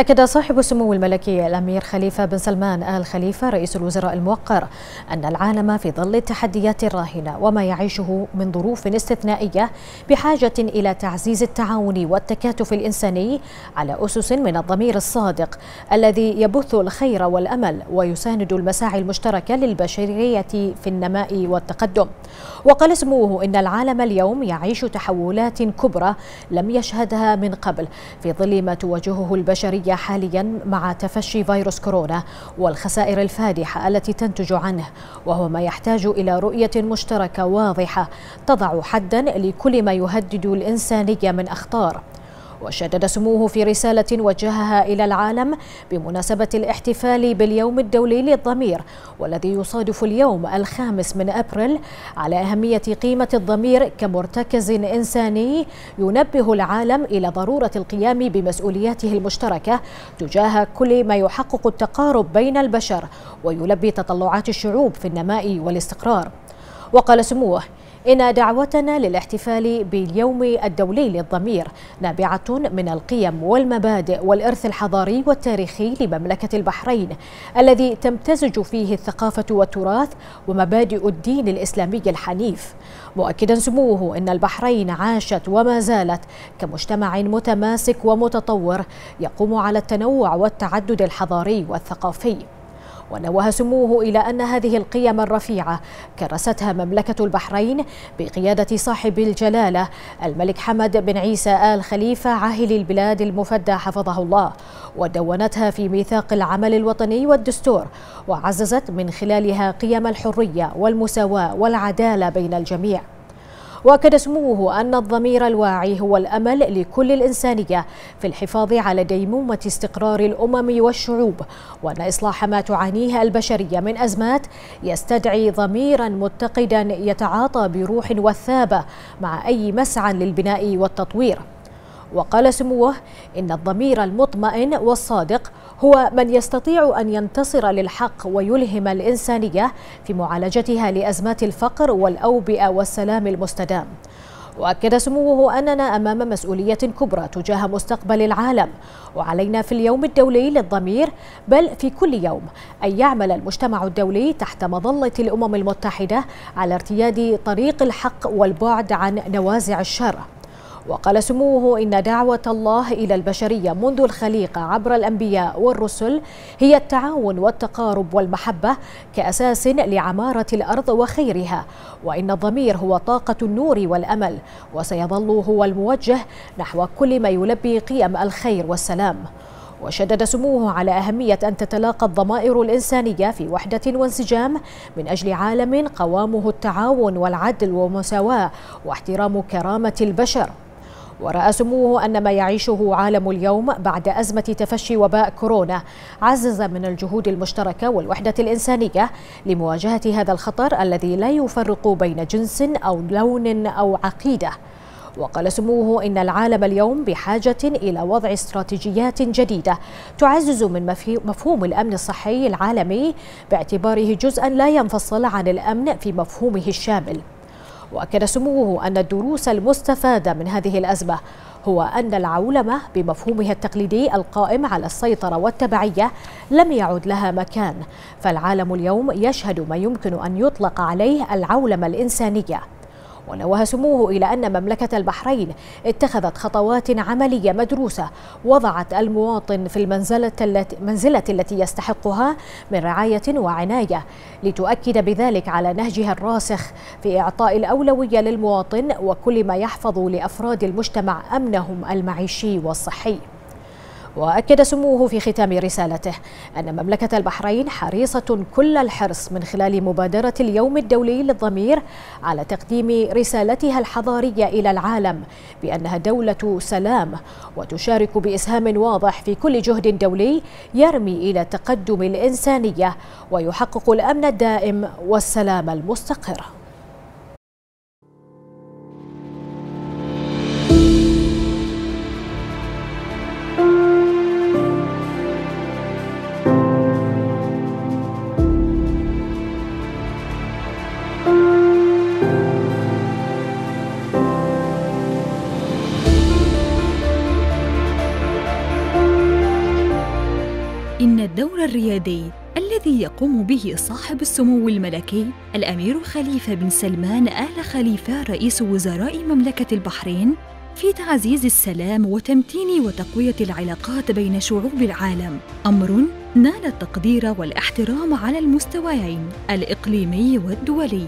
أكد صاحب السمو الملكي الأمير خليفة بن سلمان آل خليفة رئيس الوزراء الموقر أن العالم في ظل التحديات الراهنة وما يعيشه من ظروف استثنائية بحاجة إلى تعزيز التعاون والتكاتف الإنساني على أسس من الضمير الصادق الذي يبث الخير والأمل ويساند المساعي المشتركة للبشرية في النماء والتقدم. وقال سموه إن العالم اليوم يعيش تحولات كبرى لم يشهدها من قبل في ظل ما تواجهه البشرية حاليا مع تفشي فيروس كورونا والخسائر الفادحة التي تنتج عنه وهو ما يحتاج إلى رؤية مشتركة واضحة تضع حدا لكل ما يهدد الإنسانية من أخطار. وشدد سموه في رسالة وجهها إلى العالم بمناسبة الاحتفال باليوم الدولي للضمير والذي يصادف اليوم الخامس من أبريل على أهمية قيمة الضمير كمرتكز إنساني ينبه العالم إلى ضرورة القيام بمسؤولياته المشتركة تجاه كل ما يحقق التقارب بين البشر ويلبي تطلعات الشعوب في النماء والاستقرار. وقال سموه إن دعوتنا للاحتفال باليوم الدولي للضمير نابعة من القيم والمبادئ والإرث الحضاري والتاريخي لمملكة البحرين الذي تمتزج فيه الثقافة والتراث ومبادئ الدين الإسلامي الحنيف. مؤكدا سموه أن البحرين عاشت وما زالت كمجتمع متماسك ومتطور يقوم على التنوع والتعدد الحضاري والثقافي. ونوه سموه إلى أن هذه القيم الرفيعة كرستها مملكة البحرين بقيادة صاحب الجلالة الملك حمد بن عيسى آل خليفة عاهل البلاد المفدى حفظه الله. ودونتها في ميثاق العمل الوطني والدستور وعززت من خلالها قيم الحرية والمساواة والعدالة بين الجميع. وأكد سموه أن الضمير الواعي هو الأمل لكل الإنسانية في الحفاظ على ديمومة استقرار الأمم والشعوب وأن إصلاح ما تعانيه البشرية من أزمات يستدعي ضميرا متقدا يتعاطى بروح وثابة مع أي مسعى للبناء والتطوير. وقال سموه إن الضمير المطمئن والصادق هو من يستطيع أن ينتصر للحق ويلهم الإنسانية في معالجتها لأزمات الفقر والأوبئة والسلام المستدام. وأكد سموه أننا أمام مسؤولية كبرى تجاه مستقبل العالم. وعلينا في اليوم الدولي للضمير بل في كل يوم أن يعمل المجتمع الدولي تحت مظلة الأمم المتحدة على ارتياد طريق الحق والبعد عن نوازع الشر وقال سموه إن دعوة الله إلى البشرية منذ الخليقة عبر الأنبياء والرسل هي التعاون والتقارب والمحبة كأساس لعمارة الأرض وخيرها وإن الضمير هو طاقة النور والأمل وسيظل هو الموجه نحو كل ما يلبي قيم الخير والسلام. وشدد سموه على أهمية أن تتلاقى الضمائر الإنسانية في وحدة وانسجام من أجل عالم قوامه التعاون والعدل والمساواة واحترام كرامة البشر. ورأى سموه أن ما يعيشه عالم اليوم بعد أزمة تفشي وباء كورونا عزز من الجهود المشتركة والوحدة الإنسانية لمواجهة هذا الخطر الذي لا يفرق بين جنس أو لون أو عقيدة. وقال سموه إن العالم اليوم بحاجة إلى وضع استراتيجيات جديدة تعزز من مفهوم الأمن الصحي العالمي باعتباره جزءا لا ينفصل عن الأمن في مفهومه الشامل. وأكد سموه أن الدروس المستفادة من هذه الأزمة هو أن العولمة بمفهومها التقليدي القائم على السيطرة والتبعية لم يعد لها مكان فالعالم اليوم يشهد ما يمكن أن يطلق عليه العولمة الإنسانية. ونوه سموه إلى أن مملكة البحرين اتخذت خطوات عملية مدروسة. وضعت المواطن في المنزلة التي, منزلة التي يستحقها من رعاية وعناية لتؤكد بذلك على نهجها الراسخ في إعطاء الأولوية للمواطن وكل ما يحفظ لأفراد المجتمع أمنهم المعيشي والصحي. وأكد سموه في ختام رسالته أن مملكة البحرين حريصة كل الحرص من خلال مبادرة اليوم الدولي للضمير على تقديم رسالتها الحضارية إلى العالم بأنها دولة سلام وتشارك بإسهام واضح في كل جهد دولي يرمي إلى تقدم الإنسانية ويحقق الأمن الدائم والسلام المستقر. الدور الريادي الذي يقوم به صاحب السمو الملكي الأمير خليفة بن سلمان آل خليفة رئيس وزراء مملكة البحرين في تعزيز السلام وتمتين وتقوية العلاقات بين شعوب العالم. أمر نال التقدير والاحترام على المستويين الإقليمي والدولي.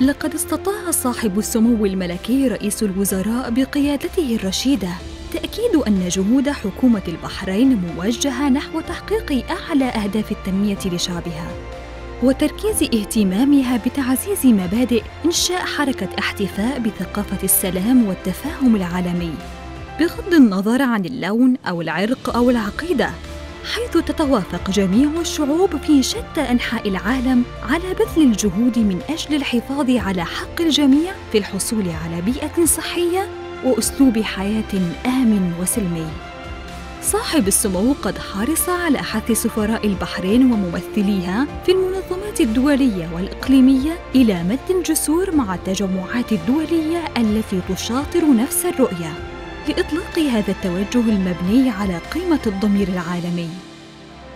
لقد استطاع صاحب السمو الملكي رئيس الوزراء بقيادته الرشيدة تأكيد أن جهود حكومة البحرين موجهة نحو تحقيق أعلى أهداف التنمية لشعبها وتركيز اهتمامها بتعزيز مبادئ إنشاء حركة احتفاء بثقافة السلام والتفاهم العالمي بغض النظر عن اللون أو العرق أو العقيدة حيث تتوافق جميع الشعوب في شتى أنحاء العالم على بذل الجهود من أجل الحفاظ على حق الجميع في الحصول على بيئة صحية وأسلوب حياة آمن وسلمي. صاحب السمو قد حرص على حث سفراء البحرين وممثليها في المنظمات الدولية والإقليمية إلى مد الجسور مع التجمعات الدولية التي تشاطر نفس الرؤية لإطلاق هذا التوجه المبني على قيمة الضمير العالمي.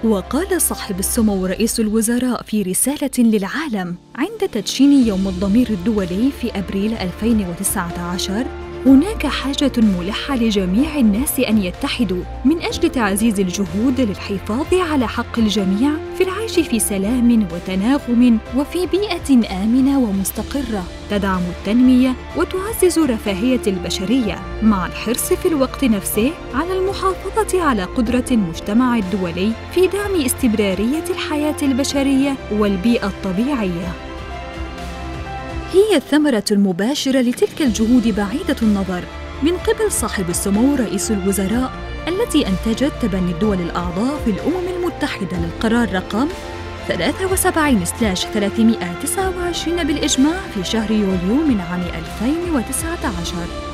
وقال صاحب السمو رئيس الوزراء في رسالة للعالم عند تدشين يوم الضمير الدولي في أبريل 2019 هناك حاجة ملحة لجميع الناس أن يتحدوا من أجل تعزيز الجهود للحفاظ على حق الجميع في العيش في سلام وتناغم وفي بيئة آمنة ومستقرة. تدعم التنمية وتعزز رفاهية البشرية مع الحرص في الوقت نفسه على المحافظة على قدرة المجتمع الدولي في دعم استمرارية الحياة البشرية والبيئة الطبيعية. هي الثمرة المباشرة لتلك الجهود بعيدة النظر. من قبل صاحب السمو رئيس الوزراء التي أنتجت تبني الدول الأعضاء في الأمم المتحدة للقرار رقم 73 بالإجماع في شهر يوليو من عام 2019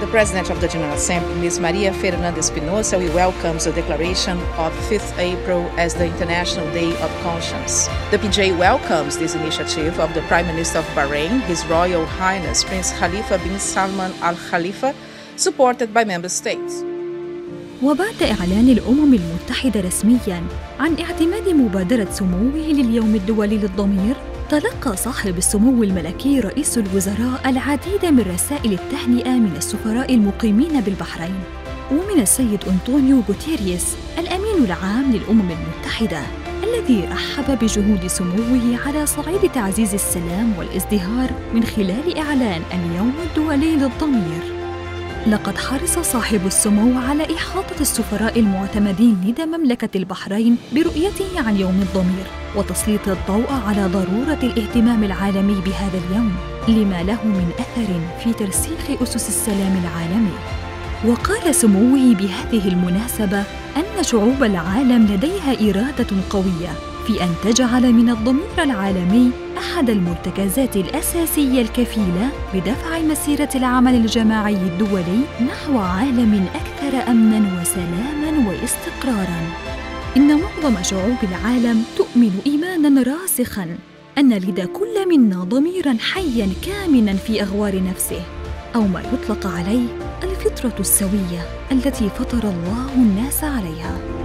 The President of the General Assembly, Ms. Maria Fernanda Espinosa, we welcomes the declaration of 5th April as the International Day of Conscience. The PJ welcomes this initiative of the Prime Minister of Bahrain, His Royal Highness Prince Khalifa bin Salman Al Khalifa, supported by member states. وبعد إعلان الأمم المتحدة رسمياً عن اعتماد مبادرة سموه لليوم الدولي للضمير تلقى صاحب السمو الملكي رئيس الوزراء العديد من رسائل التهنئة من السفراء المقيمين بالبحرين ومن السيد أنطونيو غوتيريس الأمين العام للأمم المتحدة الذي رحب بجهود سموه على صعيد تعزيز السلام والازدهار من خلال إعلان اليوم الدولي للضمير. لقد حرص صاحب السمو على إحاطة السفراء المعتمدين لدى مملكة البحرين برؤيته عن يوم الضمير وتسليط الضوء على ضرورة الاهتمام العالمي بهذا اليوم لما له من أثر في ترسيخ أسس السلام العالمي. وقال سموه بهذه المناسبة أن شعوب العالم لديها إرادة قوية في أن تجعل من الضمير العالمي أحد المرتكزات الأساسية الكفيلة بدفع مسيرة العمل الجماعي الدولي نحو عالم أكثر أمناً وسلاماً واستقراراً. إن معظم شعوب العالم تؤمن إيماناً راسخاً أن لدى كل منا ضميراً حياً كامناً في أغوار نفسه، أو ما يطلق عليه الفطرة السوية التي فطر الله الناس عليها.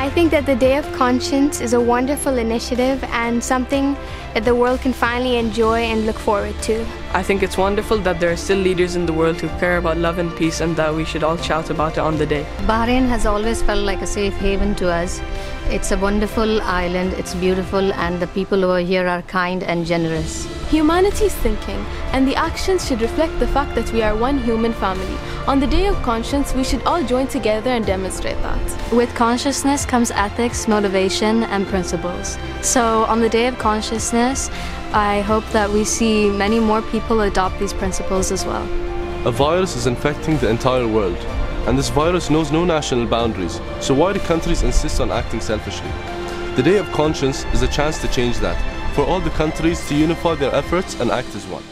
I think that the Day of Conscience is a wonderful initiative and something that the world can finally enjoy and look forward to. I think it's wonderful that there are still leaders in the world who care about love and peace and that we should all shout about it on the day. Bahrain has always felt like a safe haven to us. It's a wonderful island, it's beautiful, and the people over here are kind and generous. Humanity's thinking and the actions should reflect the fact that we are one human family. On the Day of Conscience, we should all join together and demonstrate that. With consciousness comes ethics, motivation, and principles. So, on the Day of Consciousness, I hope that we see many more people adopt these principles as well. A virus is infecting the entire world, and this virus knows no national boundaries, so why do countries insist on acting selfishly? The Day of Conscience is a chance to change that, for all the countries to unify their efforts and act as one.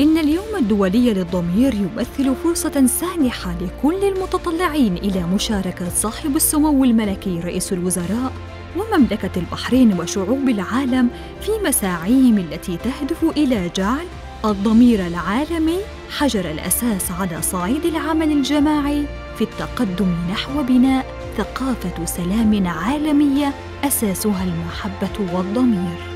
إن اليوم الدولي للضمير يمثل فرصة سانحة لكل المتطلعين إلى مشاركة صاحب السمو الملكي رئيس الوزراء ومملكة البحرين وشعوب العالم في مساعيهم التي تهدف إلى جعل الضمير العالمي حجر الأساس على صعيد العمل الجماعي في التقدم نحو بناء ثقافة سلام عالمية أساسها المحبة والضمير.